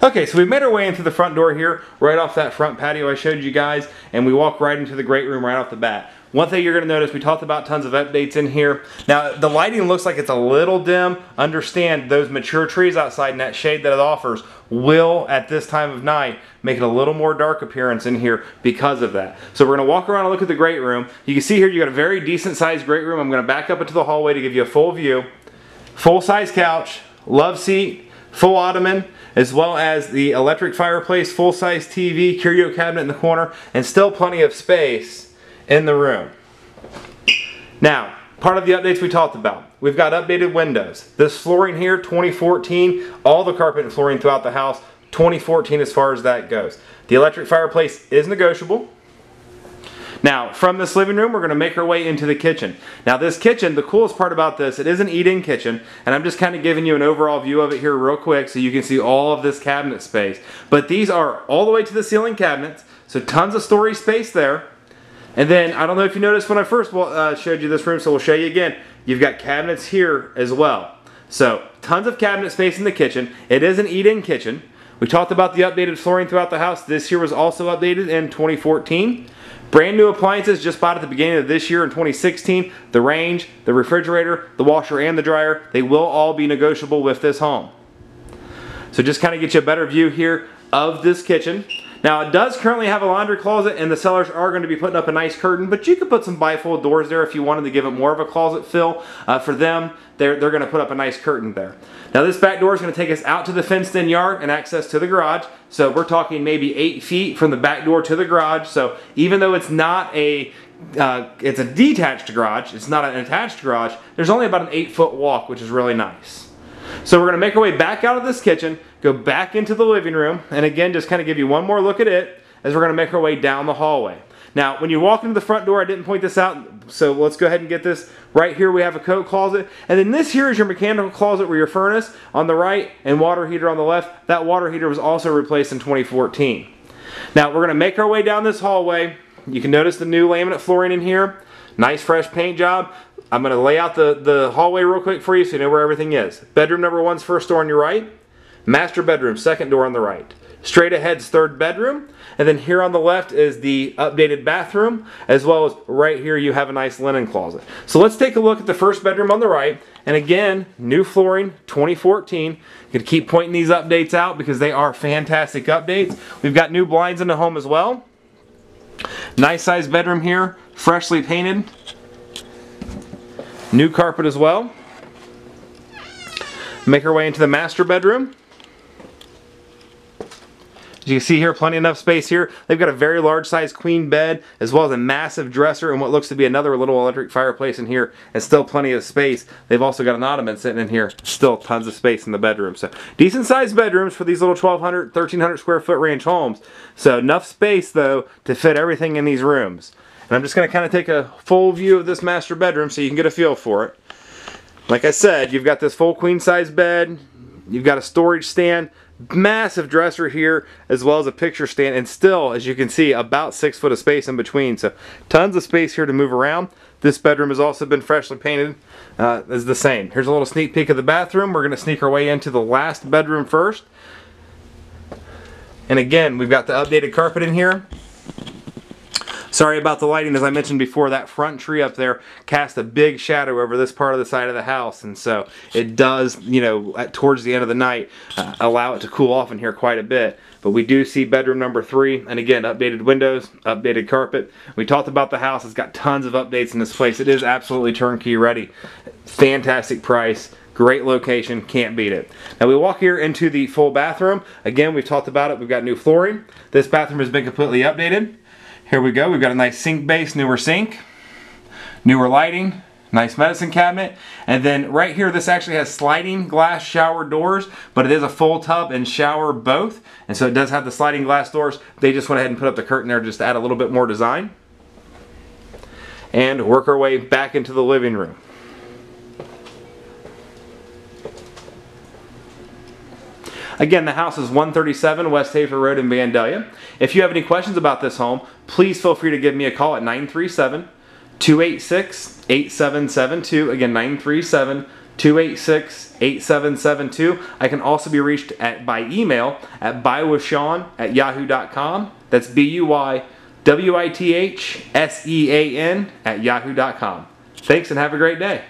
Okay, so we made our way into the front door here, right off that front patio I showed you guys, and we walk right into the great room right off the bat. One thing you're going to notice, we talked about tons of updates in here. Now, the lighting looks like it's a little dim. Understand those mature trees outside and that shade that it offers will, at this time of night, make it a little more dark appearance in here because of that. So we're going to walk around and look at the great room. You can see here you got a very decent sized great room. I'm going to back up into the hallway to give you a full view. Full size couch, love seat, full ottoman, as well as the electric fireplace, full-size TV, curio cabinet in the corner, and still plenty of space in the room. Now, part of the updates we talked about. We've got updated windows. This flooring here, 2014, all the carpet and flooring throughout the house, 2014 as far as that goes. The electric fireplace is negotiable. Now, from this living room, we're going to make our way into the kitchen. Now, this kitchen, the coolest part about this, it is an eat-in kitchen, and I'm just kind of giving you an overall view of it here real quick so you can see all of this cabinet space. But these are all the way to the ceiling cabinets, so tons of storage space there. And then, I don't know if you noticed when I first uh, showed you this room, so we'll show you again. You've got cabinets here as well. So, tons of cabinet space in the kitchen. It is an eat-in kitchen. We talked about the updated flooring throughout the house. This here was also updated in 2014. Brand new appliances just bought at the beginning of this year in 2016. The range, the refrigerator, the washer, and the dryer, they will all be negotiable with this home. So just kind of get you a better view here of this kitchen. Now it does currently have a laundry closet and the sellers are going to be putting up a nice curtain, but you could put some bifold doors there if you wanted to give it more of a closet fill. Uh, for them, they're, they're going to put up a nice curtain there. Now this back door is going to take us out to the fenced in yard and access to the garage. So we're talking maybe eight feet from the back door to the garage. So even though it's not a uh, it's a detached garage, it's not an attached garage, there's only about an eight foot walk, which is really nice. So we're going to make our way back out of this kitchen, go back into the living room, and again, just kind of give you one more look at it as we're going to make our way down the hallway. Now, when you walk into the front door, I didn't point this out, so let's go ahead and get this. Right here we have a coat closet, and then this here is your mechanical closet where your furnace on the right and water heater on the left. That water heater was also replaced in 2014. Now, we're going to make our way down this hallway. You can notice the new laminate flooring in here. Nice fresh paint job. I'm going to lay out the, the hallway real quick for you so you know where everything is. Bedroom number one's first door on your right. Master bedroom, second door on the right. Straight ahead's third bedroom. And then here on the left is the updated bathroom, as well as right here you have a nice linen closet. So let's take a look at the first bedroom on the right. And again, new flooring, 2014. Gonna keep pointing these updates out because they are fantastic updates. We've got new blinds in the home as well. Nice size bedroom here, freshly painted. New carpet as well. Make our way into the master bedroom. As you can see here, plenty enough space here. They've got a very large size queen bed, as well as a massive dresser and what looks to be another little electric fireplace in here, and still plenty of space. They've also got an ottoman sitting in here, still tons of space in the bedroom. So decent sized bedrooms for these little 1,200, 1,300 square foot ranch homes. So enough space though to fit everything in these rooms. And I'm just going to kind of take a full view of this master bedroom so you can get a feel for it. Like I said, you've got this full queen size bed, you've got a storage stand, massive dresser here as well as a picture stand and still as you can see about six foot of space in between. So tons of space here to move around. This bedroom has also been freshly painted uh, is the same. Here's a little sneak peek of the bathroom. We're going to sneak our way into the last bedroom first. And again we've got the updated carpet in here Sorry about the lighting, as I mentioned before, that front tree up there cast a big shadow over this part of the side of the house, and so it does, you know, at, towards the end of the night, uh, allow it to cool off in here quite a bit. But we do see bedroom number three, and again, updated windows, updated carpet. We talked about the house, it's got tons of updates in this place. It is absolutely turnkey ready. Fantastic price. Great location, can't beat it. Now we walk here into the full bathroom. Again, we've talked about it, we've got new flooring. This bathroom has been completely updated. Here we go. We've got a nice sink base, newer sink, newer lighting, nice medicine cabinet. And then right here, this actually has sliding glass shower doors, but it is a full tub and shower both. And so it does have the sliding glass doors. They just went ahead and put up the curtain there just to add a little bit more design. And work our way back into the living room. Again, the house is 137 West Hafer Road in Vandalia. If you have any questions about this home, please feel free to give me a call at 937 286 8772. Again, 937 286 8772. I can also be reached at, by email at buywithsean at yahoo.com. That's B U Y W I T H S E A N at yahoo.com. Thanks and have a great day.